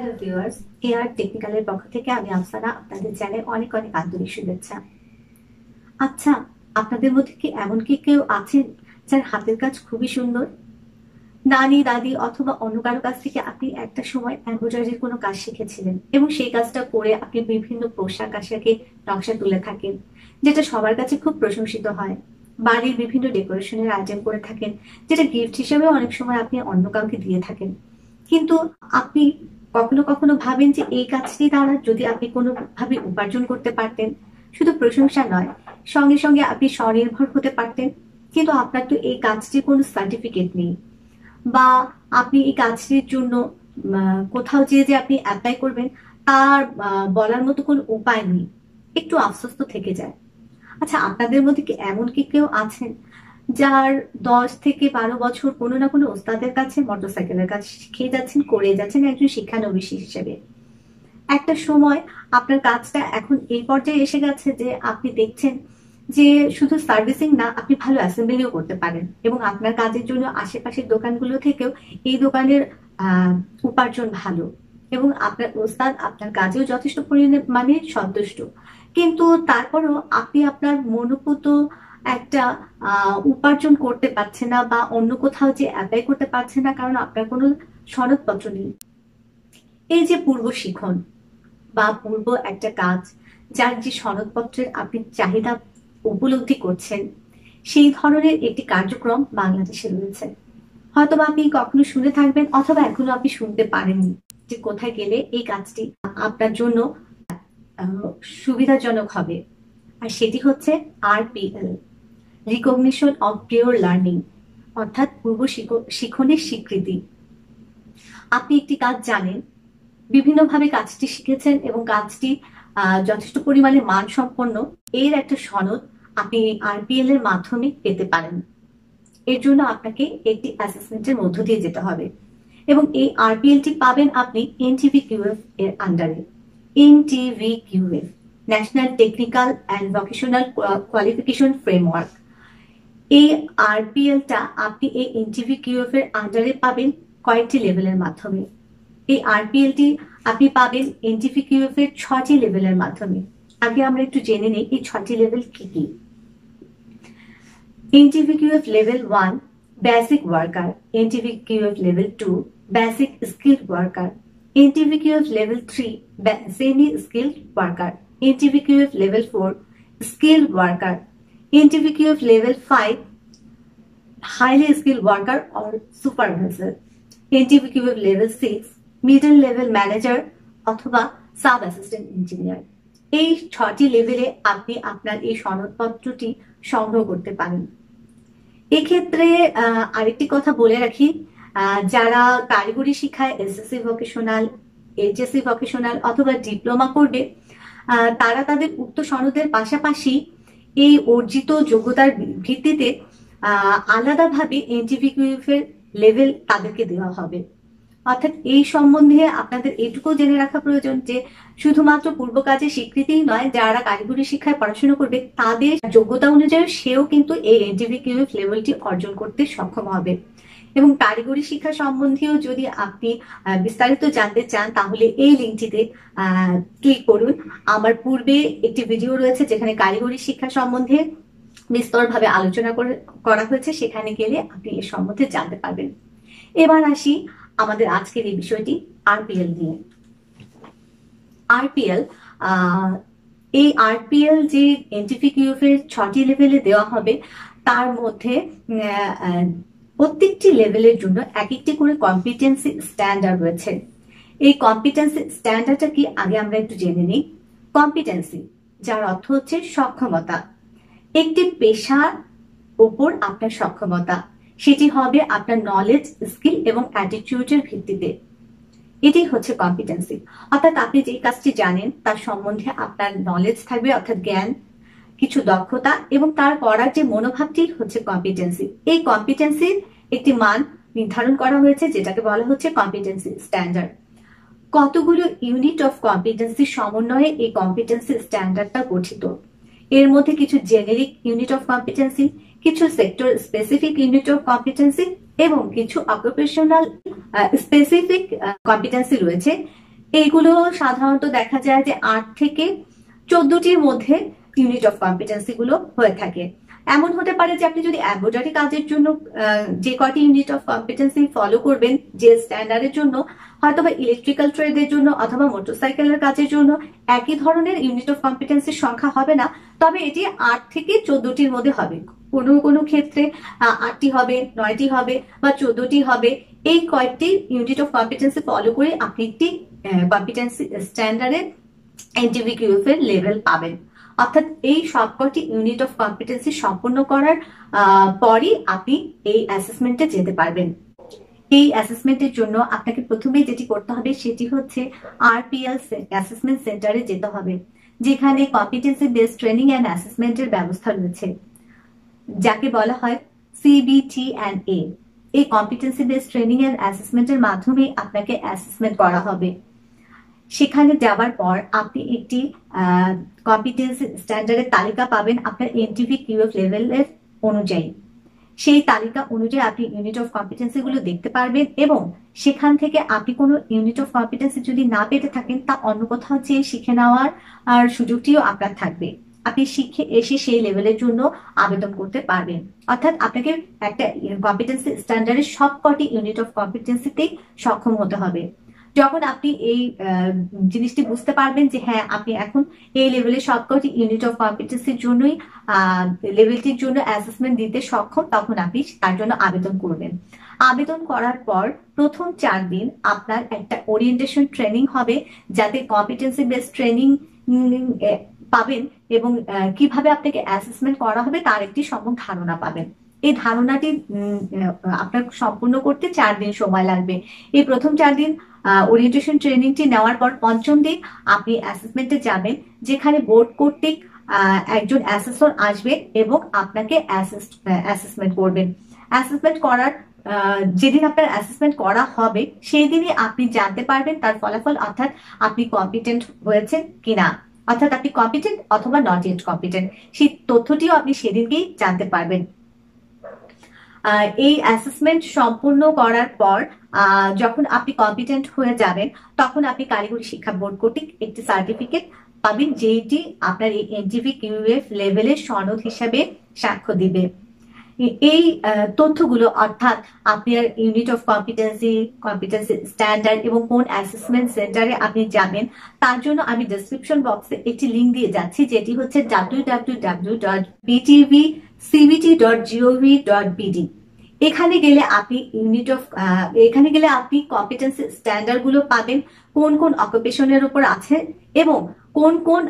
Hello viewers AR টেকনিক্যালের পক্ষ থেকে আমি আফসানা আপনাদের জানাই অনেক অনেক আন্তরিক শুভেচ্ছা। আচ্ছা আপনাদের মধ্যে কি এমন কি কেউ আছেন যার হাতের কাজ খুবই সুন্দর? নানি, দাদি অথবা অন্য কারও কাছ থেকে আপনি একটা সময় এম্ব্রয়ডারির কোনো কাজ শিখেছিলেন এবং সেই কাজটা করে আপনি বিভিন্ন পোশাক আশাকে নকশা তুলে থাকেন, যেটা সবার কাছে খুব প্রশংসিত হয়। বাড়ির বিভিন্ন ডেকোরেশনের আইটেম করে থাকেন, যেটা গিফট হিসেবে অনেক সময় আপনি অন্য কাউকে দিয়ে থাকেন। কিন্তু আপনি কখনো কখনো ভাবেন যে এই কাজটি দ্বারা যদি আপনি কোনোভাবে উপার্জন করতে পারতেন, শুধু প্রশংসা নয়, সঙ্গে সঙ্গে আপনি স্বনির্ভর হতে পারতেন, কিন্তু আপনার তো এই কাজটির কোনো সার্টিফিকেট নেই। বা আপনি এই কাজটির জন্য কোথাও যেয়ে যে আপনি অ্যাপ্লাই করবেন, তার বলার মতো কোনো উপায় নেই। একটু আশ্বস্ত থেকে যায়। আচ্ছা আপনাদের মধ্যে কি এমন কি কেউ আছেন যার দশ থেকে বারো বছর কোনো না কোনো ওস্তাদের কাছে মোটরসাইকেলের কাজ শিখে যাচ্ছেন করে যাচ্ছেন একজন শিক্ষানবিশ হিসেবে। একটা সময় আপনার কাজটা এখন এই পর্যায়ে এসে গেছে যে আপনি দেখছেন যে শুধু সার্ভিসিং না, আপনি ভালো অ্যাসেম্বলিও করতে পারেন এবং আপনার কাজের জন্য আশেপাশের দোকানগুলো থেকেও এই দোকানের উপার্জন ভালো এবং আপনার ওস্তাদ আপনার কাজেও যথেষ্ট পরিমাণে সন্তুষ্ট। কিন্তু তারপরও আপনি আপনার মনোপুত একটা উপার্জন করতে পারছে না বা অন্য কোথাও যে অ্যাপ্লাই করতে পারছে না কারণ আপনার কোনো সনদপত্র নেই। এই যে পূর্ব শিখন বা পূর্ব একটা কাজ, যার যে সনদপত্রের আপনি চাহিদা উপলব্ধি করছেন, সেই ধরনের একটি কার্যক্রম বাংলাদেশে রয়েছে। হয়তো আপনি কখনো শুনে থাকবেন অথবা এখনও আপনি শুনতে পারেননি যে কোথায় গেলে এই কাজটি আপনার জন্য সুবিধাজনক হবে। আর সেটি হচ্ছে RPL recognition of prior learning অর্থাৎ পূর্ব শিখনের স্বীকৃতি। আপনি একটি কাজ জানেন, বিভিন্নভাবে কাজটি শিখেছেন এবং কাজটি যথেষ্ট পরিমাণে মানসম্পন্ন, এর একটা সনদ আপনি আরপিএল এর মাধ্যমে পেতে পারেন। এর জন্য আপনাকে একটি অ্যাসেসমেন্টের মধ্য দিয়ে যেতে হবে। এবং এই আরপিএলটি পাবেন আপনি এনটিভি কিউএফ এর আন্ডারে NTV QF national technical and vocational qualification framework এই আরপিএলটা আপনি এই এনটিভি কিউএফ এর আন্ডারে পাবেন কয়েকটি লেভেলের মাধ্যমে। এই আরপিএলটি আপনি পাবেন এনটিভি কিউএফ এর ছটি লেভেলের মাধ্যমে। আগে আমরা একটু জেনে নিই এই ছটি লেভেল কি কি। NTV QF level one basic worker NTV QF level two basic skill worker NTV QF level three semi skill worker NTV QF level four skill worker NTVQ of level 5, highly skilled worker or supervisor. NTVQ of level 6, middle level manager অথবা sub assistant engineer এই ছটি লেভেলে আপনি আপনার এই সনদপত্রটি সংগ্রহ করতে পারেন এক্ষেত্রে আরেকটি কথা বলে রাখি যারা কারিগরি শিক্ষায় এসএসসি ভোকেশনাল এইচএসসি ভোকেশনাল অথবা ডিপ্লোমা করবে তারা তাদের উক্ত সনদের পাশাপাশি এই অর্জিত যোগ্যতার ভিত্তিতে আলাদাভাবে এনটিভিকিউএফের লেভেল তাদেরকে দেওয়া হবে। অর্থাৎ এই সম্বন্ধে আপনাদের এটুকু জেনে রাখা প্রয়োজন যে, শুধুমাত্র পূর্ব কাজের স্বীকৃতিই নয়, যারা কারিগরি শিক্ষায় পড়াশোনা করবে, তাদের যোগ্যতা অনুযায়ী সেও কিন্তু এই এনটিভিকিউএফ লেভেলটি অর্জন করতে সক্ষম হবে। এবং কারিগরি শিক্ষা সম্বন্ধেও যদি আপনি বিস্তারিত জানতে চান, তাহলে এই লিঙ্কটিতে ক্লিক করুন। আমার পূর্বে একটি ভিডিও রয়েছে যেখানে কারিগরি শিক্ষা সম্বন্ধে বিস্তরভাবে আলোচনা করা হয়েছে। সেখানে গেলে আপনি এর সম্বন্ধে জানতে পারবেন। এবার আসি আমাদের আজকের এই বিষয়টি, আরপিএল নিয়ে। আরপিএল এই আরপিএল যে এনটিফিকিউএফ এর ছটি লেভেলে দেওয়া হবে, তার মধ্যে প্রত্যেকটি লেভেলের জন্য এক একটি করে কম্পিটেন্সি স্ট্যান্ডার্ড রয়েছে। এই কম্পিটেন্সি স্ট্যান্ডার্ডটা কি আগে আমরা একটু জেনে নিই। কম্পিটেন্সি যার অর্থ হচ্ছে সক্ষমতা। একটি পেশার ওপর আপনার সক্ষমতা। সেটি হবে আপনার নলেজ স্কিল এবং অ্যাটিটিউডের ভিত্তিতে। এটি হচ্ছে কম্পিটেন্সি অর্থাৎ আপনি যে কাজটি জানেন, তার সম্বন্ধে আপনার নলেজ থাকবে, অর্থাৎ জ্ঞান। কিছু দক্ষতা এবং তার করার যে মনোভাবটি হচ্ছে কম্পিটেন্সি এই কম্পিটেন্সির একটি মান নির্ধারণ করা হয়েছে, যেটাকে বলা হচ্ছে কম্পিটেন্সি স্ট্যান্ডার্ড কতগুলো ইউনিট অফ কম্পিটেন্সি সমন্বয়ে এই কম্পিটেন্সি স্ট্যান্ডার্ডটা গঠিত? এর মধ্যে কিছু জেনেরিক ইউনিট অফ কম্পিটেন্সি কিছু sector specific unit of competency এবং কিছু অকুপেশনাল স্পেসিফিক কম্পিটেন্সি রয়েছে। এইগুলো সাধারণত দেখা যায় যে আট থেকে চোদ্দটির মধ্যে ইউনিট অফ কম্পিটেন্সি গুলো হয়ে থাকে। এমন হতে পারে যে আপনি যদি এম্ব্রয়ডারি কাজের জন্য যে কয়টি ইউনিট অফ কম্পিটেন্সি ফলো করবেন, যে স্ট্যান্ডার্ডের জন্য, হয়তো বা ইলেকট্রিক্যাল ট্রেডের জন্য অথবা মোটরসাইকেলের কাজের জন্য একই ধরনের ইউনিট অফ কম্পিটেন্সির সংখ্যা হবে না, তবে এটি আট থেকে চোদ্দটির মধ্যে হবে। কোনো কোনো ক্ষেত্রে আটটি হবে, নয়টি হবে বা চোদ্দটি হবে, এই কয়েকটি ইউনিট অফ কম্পিটেন্সি ফলো করে আপনি একটি কম্পিটেন্সি স্ট্যান্ডার্ডের এনটিভি কিউএফ এর লেভেল পাবেন। অর্থাৎ এই সবকটি ইউনিট অফ কম্পিটেন্সি সম্পন্ন করার পরই আপনি এই অ্যাসেসমেন্টে যেতে পারবেন। এই অ্যাসেসমেন্টের জন্য আপনাকে প্রথমেই যেটি করতে হবে সেটি হচ্ছে আরপিএল অ্যাসেসমেন্ট সেন্টারে যেতে হবে, যেখানে কম্পিটেন্সি বেসড ট্রেনিং অ্যান্ড অ্যাসেসমেন্টের ব্যবস্থা রয়েছে, যাকে বলা হয় সিবিটি অ্যান্ড এ এই কম্পিটেন্সি বেসড ট্রেনিং অ্যান্ড অ্যাসেসমেন্টের মাধ্যমে আপনাকে অ্যাসেসমেন্ট করা হবে। সেখানে যাওয়ার পর আপনি একটি কম্পিটেন্সি স্ট্যান্ডার্ডের তালিকা পাবেন আপনার এনটিভি কিউএফ লেভেলের অনুযায়ী। সেই তালিকা অনুযায়ী আপনি ইউনিট অফ কম্পিটেন্সি গুলো দেখতে পারবেন এবং সেখান থেকে আপনি কোনো ইউনিট অফ কম্পিটেন্সি যদি না পেতে থাকেন, তা অন্য কোথাও চেয়ে শিখে নেওয়ার আর সুযোগটিও আপনার থাকবে। আপনি শিখে এসে সেই লেভেলের জন্য আবেদন করতে পারবেন। অর্থাৎ আপনাকে একটা কম্পিটেন্সি স্ট্যান্ডার্ডের সব কটি ইউনিট অফ কম্পিটেন্সিতেই সক্ষম হতে হবে। যখন আপনি এই জিনিসটি বুঝতে পারবেন যে হ্যাঁ আপনি এখন এই লেভেলে সবকটি ইউনিট অফ কম্পিটেন্সির জন্যই লেভেলটির জন্য অ্যাসেসমেন্ট দিতে সক্ষম, তখন আপনি তার জন্য আবেদন করবেন। আবেদন করার পর প্রথম চার দিন আপনার একটা ওরিয়েন্টেশন ট্রেনিং হবে, যাতে কম্পিটেন্সি বেসড ট্রেনিং পাবেন এবং কীভাবে আপনাকে অ্যাসেসমেন্ট করা হবে তার একটি সম্যক ধারণা পাবেন। এই ধারণাটি আপনার সম্পূর্ণ করতে চার দিন সময় লাগবে। এই প্রথম চার দিন ওরিয়েন্টেশন ট্রেনিংটি নেওয়ার পর পঞ্চম দিন আপনি অ্যাসেসমেন্টে যাবেন, যেখানে বোর্ড কর্তৃক একজন অ্যাসেসর আসবে এবং আপনাকে অ্যাসেসমেন্ট করবেন। অ্যাসেসমেন্ট করার যেদিন আপনার অ্যাসেসমেন্ট করা হবে, সেই দিনই আপনি জানতে পারবেন তার ফলাফল অর্থাৎ আপনি কম্পিটেন্ট হয়েছেন কিনা। অর্থাৎ আপনি কম্পিটেন্ট অথবা নট ইয়েট কম্পিটেন্ট সেই তথ্যটিও আপনি সেদিনকেই জানতে পারবেন। এই অ্যাসেসমেন্ট সম্পূর্ণ করার পর যখন আপনি কম্পিটেন্ট হয়ে যাবেন, তখন আপনি কারিগরি শিক্ষা বোর্ড কর্তৃক একটি সার্টিফিকেট পাবেন, যেটি আপনার এই এনজিভি কিউএফ লেভেলের সনদ হিসাবে সাক্ষ্য দিবে। এই তথ্যগুলো অর্থাৎ আপনার unit of competency competency standard এবং কোন অ্যাসেসমেন্ট সেন্টারে আপনি যাবেন, তার জন্য আমি ডিসক্রিপশন বক্সে একটি লিঙ্ক দিয়ে যাচ্ছি, যেটি হচ্ছে W W W dot BTV CBT dot GOV dot BD এখানে গেলে আপনি ইউনিট অফ এখানে গেলে আপনি কম্পিটেন্সি স্ট্যান্ডার্ডগুলো পাবেন, কোন কোন অকুপেশনের উপর আছে এবং কোন কোন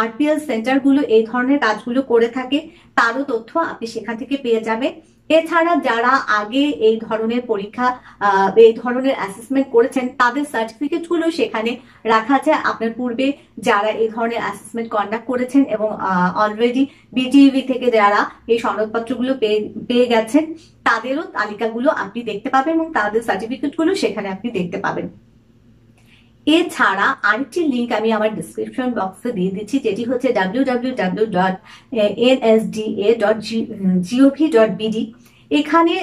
আরপিএল সেন্টারগুলো এই ধরনের কাজগুলো করে থাকে, তারও তথ্য আপনি সেখান থেকে পেয়ে যাবেন। এছাড়া যারা আগে এই ধরনের পরীক্ষা এই ধরনের অ্যাসেসমেন্ট করেছেন, তাদের সার্টিফিকেটগুলো সেখানে রাখা আছে। আপনার পূর্বে যারা এই ধরনের অ্যাসেসমেন্ট কন্ডাক্ট করেছেন এবং অলরেডি বিটিভি থেকে যারা এই সনদপত্রগুলো পেয়ে পেয়ে গেছেন, তাদেরও তালিকাগুলো আপনি দেখতে পাবেন এবং তাদের সার্টিফিকেটগুলো সেখানে আপনি দেখতে পাবেন। এছাড়া আরেকটি লিঙ্ক আমি আমার ডিসক্রিপশন বক্সে দিয়ে দিচ্ছি, যেটি হচ্ছে W W W dot GOV dot BD এখানে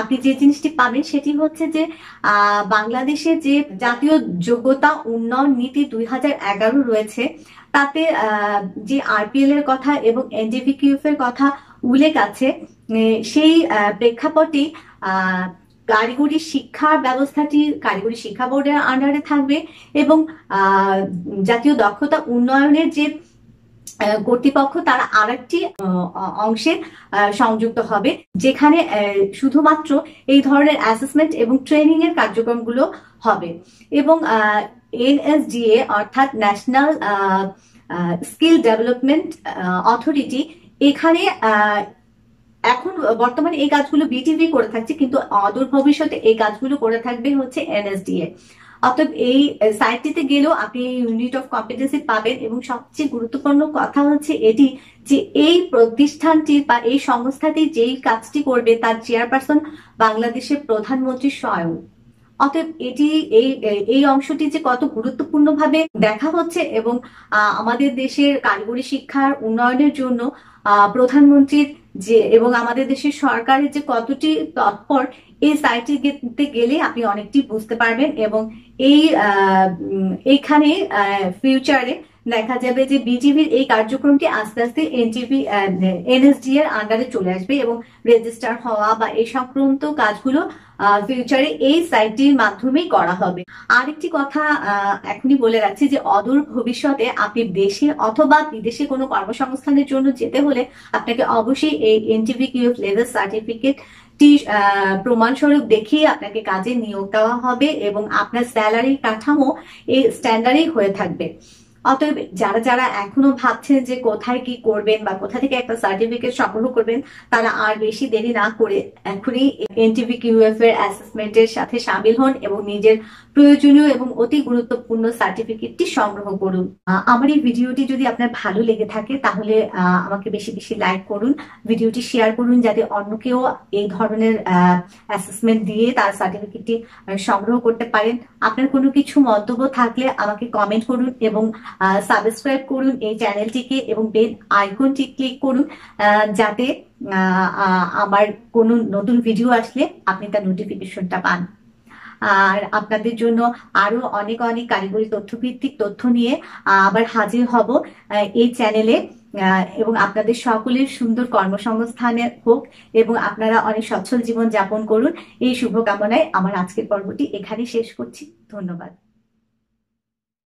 আপনি যে জিনিসটি পাবেন সেটি হচ্ছে যে বাংলাদেশে যে জাতীয় যোগ্যতা উন্নয়ন নীতি দুই হাজার এগারো রয়েছে, তাতে যে আরপিএল এর কথা এবং এনডিভিকিউএফ এর কথা উল্লেখ আছে সেই প্রেক্ষাপটে কারিগরি শিক্ষা ব্যবস্থাটি কারিগরি শিক্ষা বোর্ডের আন্ডারে থাকবে এবং জাতীয় দক্ষতা উন্নয়নের যে কর্তৃপক্ষ তারা আর একটি অংশে সংযুক্ত হবে, যেখানে শুধুমাত্র এই ধরনের অ্যাসেসমেন্ট এবং ট্রেনিং এর কার্যক্রমগুলো হবে এবং এনএসডিএ অর্থাৎ ন্যাশনাল স্কিল ডেভেলপমেন্ট অথরিটি এখানে এখন বর্তমানে এই কাজগুলো বিটিভি করে থাকছে, কিন্তু অদূর ভবিষ্যতে এই কাজগুলো করে থাকবে হচ্ছে এনএসডিএ অর্থাৎ এই সাইটটিতে গেলেও আপনি ইউনিট অফ কম্পিটেন্সি পাবেন এবং সবচেয়ে গুরুত্বপূর্ণ কথা হচ্ছে এটি যে এই প্রতিষ্ঠানটির বা এই সংস্থাটি যেই কাজটি করবে তার চেয়ারপারসন বাংলাদেশের প্রধানমন্ত্রী স্বয়ং। অতএব এটি এই এই অংশটি যে কত গুরুত্বপূর্ণ ভাবে দেখা হচ্ছে এবং আমাদের দেশের কারিগরি শিক্ষার উন্নয়নের জন্য প্রধানমন্ত্রীর যে, এবং আমাদের দেশের সরকারের যে কতটি তৎপর এই সাইটে গেলে আপনি অনেকটি বুঝতে পারবেন এবং এই এইখানে ফিউচারে দেখা যাবে যে বিটিভির এই কার্যক্রমটি আস্তে আস্তে এনটিভি এনএসডি এর আন্ডারে চলে আসবে এবং রেজিস্টার হওয়া বা এই সংক্রান্ত কাজগুলো ফিউচারে এই সাইটটির মাধ্যমেই করা হবে। আরেকটি কথা এখনই বলে রাখছি যে, অদূর ভবিষ্যতে আপনি দেশে অথবা বিদেশে কোনো কর্মসংস্থানের জন্য যেতে হলে আপনাকে অবশ্যই এই এনটিভি কিউএফ লেভেল সার্টিফিকেট টি প্রমাণস্বরূপ দেখিয়ে আপনাকে কাজে নিয়োগ দেওয়া হবে এবং আপনার স্যালারি কাঠামো এই স্ট্যান্ডার্ডই হয়ে থাকবে। অতএব যারা যারা এখনও ভাবছেন যে কোথায় কি করবেন বা কোথা থেকে একটা সার্টিফিকেট সংগ্রহ করবেন, তারা আর বেশি দেরি না করে এখনই এনটিভি কিউএফ এর অ্যাসেসমেন্টের সাথে সামিল হন এবং নিজের প্রয়োজনীয় এবং অতি গুরুত্বপূর্ণ সার্টিফিকেটটি সংগ্রহ করুন। আমার এই ভিডিওটি যদি আপনার ভালো লেগে থাকে, তাহলে আমাকে বেশি বেশি লাইক করুন, ভিডিওটি শেয়ার করুন যাতে অন্য কেউ এই ধরনের অ্যাসেসমেন্ট দিয়ে তার সার্টিফিকেটটি সংগ্রহ করতে পারেন। আপনার কোনো কিছু মন্তব্য থাকলে আমাকে কমেন্ট করুন এবং সাবস্ক্রাইব করুন এই চ্যানেলটিকে এবং বেল আইকনটি ক্লিক করুন যাতে আমার কোনো নতুন ভিডিও আসলে আপনি তার নোটিফিকেশনটা পান। আর আপনাদের জন্য আরও অনেক অনেক কারিগরি তথ্যভিত্তিক তথ্য নিয়ে আবার হাজির হব এই চ্যানেলে এবং আপনাদের সকলের সুন্দর কর্মসংস্থানের হোক এবং আপনারা অনেক সচ্ছল জীবন যাপন করুন। এই শুভকামনায় আমার আজকের পর্বটি এখানে শেষ করছি। ধন্যবাদ।